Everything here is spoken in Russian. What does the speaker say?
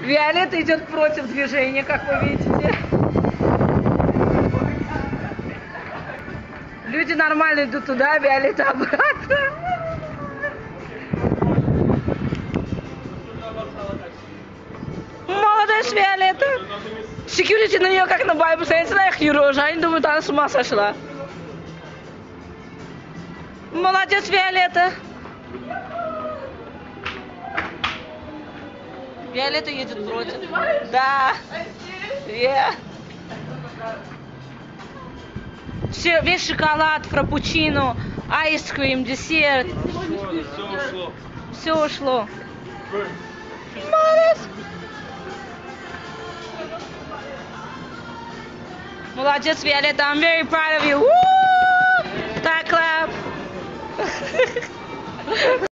Виолетта идет против движения, как вы видите. Люди нормально идут туда, Виолетта обратно. Молодец, Виолетта. Секьюрити на нее как на байбу стоит, на их юрожа. Они думают, она с ума сошла. Молодец, Виолетта. Виолетта едет против. Да. Yeah. Все, весь шоколад, фрапучино, айскрим, десерт. Все ушло. Все ушло. Молодец. Молодец, Виолетта. I'm very proud of you. Woo! That clap.